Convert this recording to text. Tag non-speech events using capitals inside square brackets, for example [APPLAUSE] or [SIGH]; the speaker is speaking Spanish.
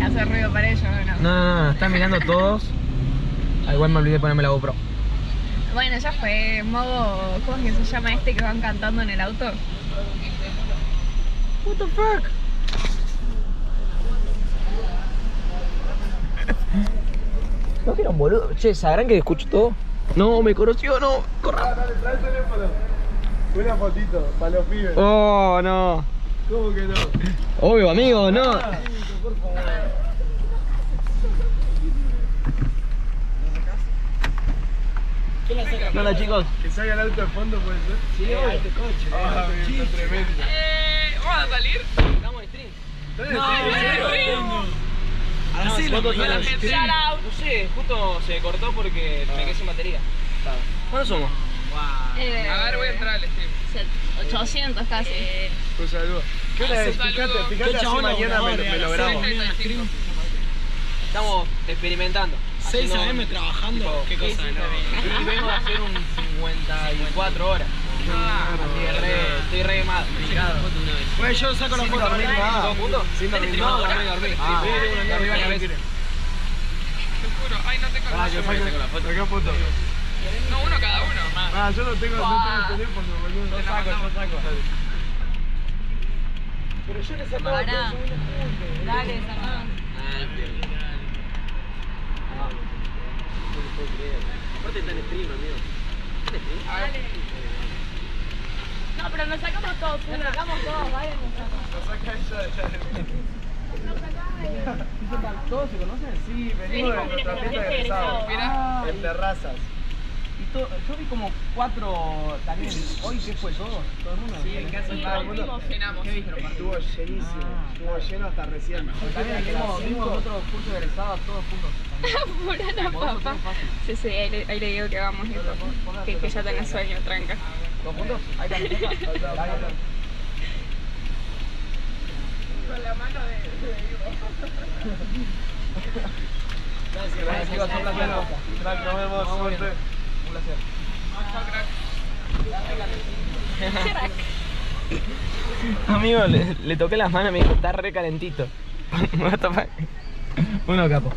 [LAUGHS] es hacer ruido para ellos, ¿no? No, no, no, están mirando todos. Ah, igual me olvidé de ponerme la GoPro. Bueno, ya fue modo, ¿cómo es que se llama este que van cantando en el auto? What the fuck? [LAUGHS] No que era un boludo. Che, ¿sabrán que escucho todo? No, me conoció, no. Corra. Dale, trae el teléfono. Una fotito para los pibes. Oh, no. ¿Cómo que no? Obvio, amigo, no. Hola chicos. Que salga el auto de fondo, puede ser. Sí, este coche. Ah, bien, está tremendo. Eh, ¿vamos a salir? Estamos en stream. Así lo lo No Shout sé, justo se cortó porque me quedé sin batería. ¿Cuántos somos? Eh, A ver, voy a entrar al stream. 800 casi. Un saludo. Fíjate, fíjate así mañana me, lo- me lo grabo. 65. Estamos experimentando. 6 haciendo AM un- trabajando, qué cosa, no. Y vengo a hacer un 54 horas. Que re- estoy re quemado. Pues yo saco la Sin foto. dormir No, nada. dormí, dormí. Ah, Sí, dormí varias veces. Te juro. Ay, no tengo Ah, yo saco la foto. No, uno cada uno. Ah, yo no tengo, no tengo teléfono, boludo. Yo saco, yo saco. Pero yo le sacaba Pará. todo segundo juntos. Dale, Fernando. Aparte está en stream, amigo. No, pero nos sacamos todos, nos sacamos todos, vale, nos sacamos. Lo saca ella, ya. ¿Todos se conocen? Sí, venimos de nuestra fiesta de egresados. Mira. En terrazas. Y to- yo vi como cuatro también. ¿Hoy qué fue? ¿Todos? ¿Todo el mundo? Sí, Sí, todo el mundo. Llenamos. Estuvo llenísimo. Ah. Estuvo lleno hasta recién. También vimos, vimos otro curso de egresados todos juntos. Pura la papa. Sí, sí, ahí le, ahí le digo que vamos, Nico. Que, que ya tenés sueño, tranca. ¿Todos juntos? Ahí. [LAUGHS] Con la mano de, Gracias, gracias. placer. Crack, nos vemos. Placer. crack. Amigo, le, le toqué las manos y me dijo, está re calentito. [LAUGHS] Uno capo.